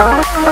Oh,